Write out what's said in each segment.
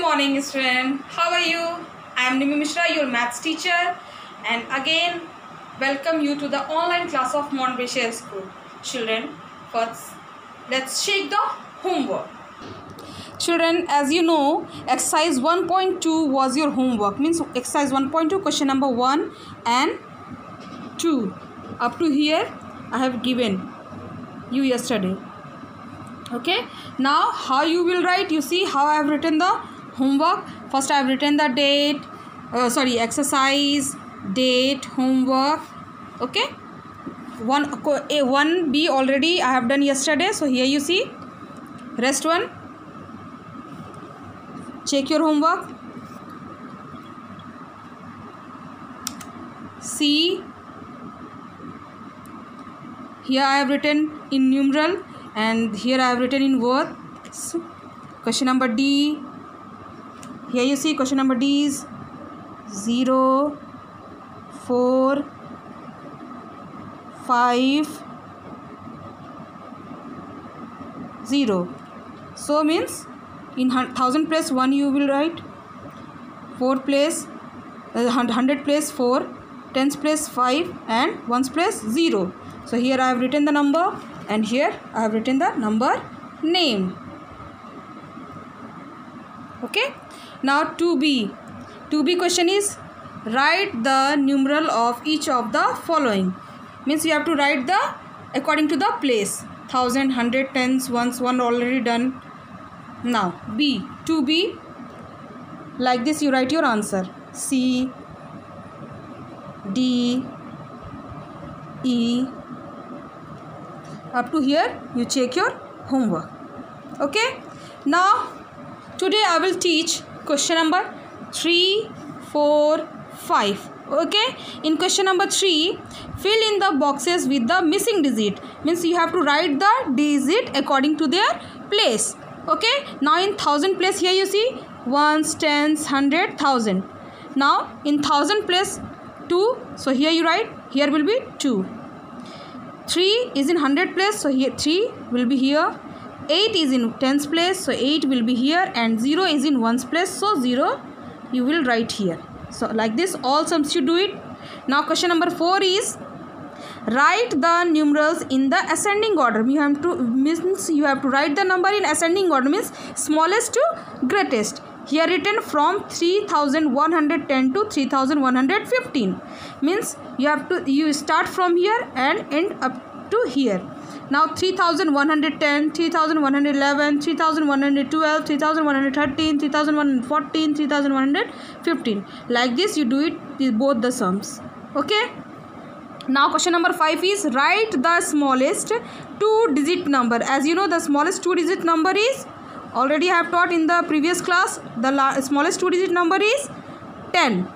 morning student how are you? I am nimi mishra your maths teacher. And again welcome you to the online class of Montbretia school. Children first let's check the homework. Children as you know exercise 1.2 was your homework. Means exercise 1.2 question number 1 and 2 up to here i have given you yesterday. Okay? Now how you will write? You see how i have written the homework. First i have written the date uh, sorry exercise date homework. Okay? One a one b already i have done yesterday. So here you see. Rest one. Check your homework. See here i have written in numeral and here I have written in words question number D here you see question number D is 0 4 5 0 so means in thousand place 1 you will write 4 place uh, 100 place 4 tens place 5 and ones place 0 so here I have written the number and here I have written the number name okay? Now 2b 2b question is write the numeral of each of the following. Means you have to write the according to the place. Thousand hundred tens ones one already done. Now b. 2b like this you write your answer. C d e. Up to here you check your homework. Okay? Now today i will teach question number 3 4 5 okay? In question number 3 fill in the boxes with the missing digit. Means you have to write the digit according to their place. Okay? Now in thousand place here you see ones tens hundred thousand. Now in thousand place 2 so here you write here will be 2 3 is in 100 place so here 3 will be here 8 is in tens place so 8 will be here and 0 is in ones place so 0 you will write here. So like this all sums you do it. Now question number 4 is write the numerals in the ascending order. You have to means you have to write the number in ascending order means smallest to greatest. Here written from 3110 to 3115 means you have to you start from here and end up to here. Now 3110 3111 3112 3113 3114 3115 like this you do it both the sums. Okay? Now question number 5 is write the smallest two digit number. As you know the smallest two digit number is already I have taught in the previous class the smallest two digit number is 10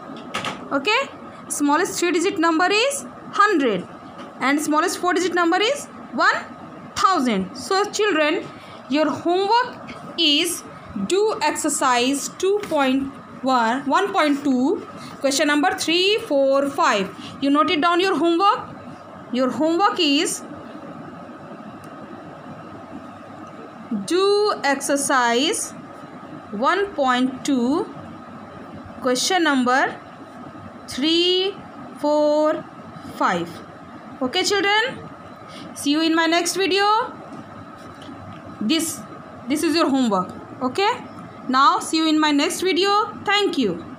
okay? Smallest three digit number is 100 and smallest four digit number is 1000 so children your homework is do exercise 2.1 1.2 question number 3 4 5 you note it down your homework. Your homework is do exercise 1.2 question number 3 4 5 okay children. See you in my next video. This this is your homework. Okay? Now see you in my next video. Thank you